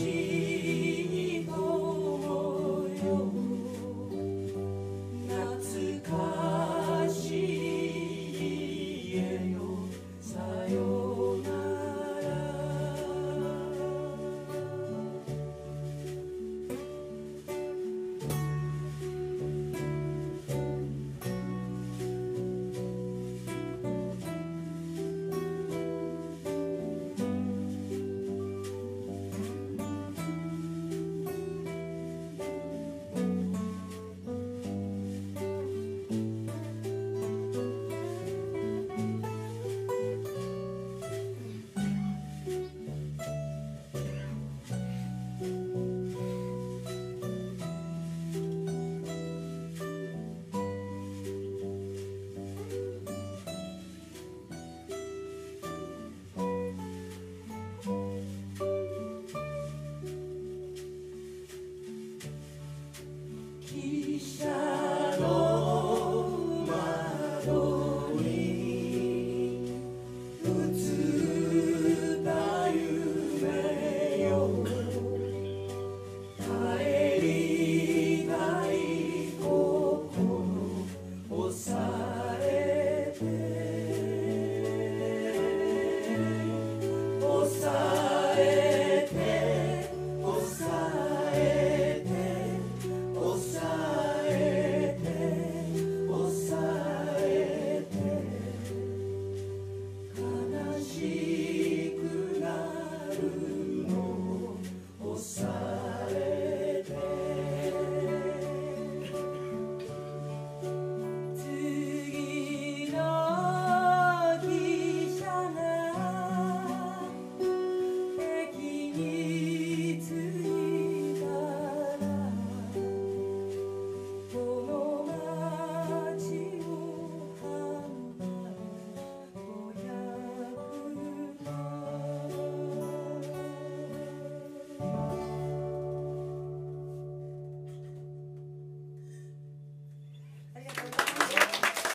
Jesus. Kisha.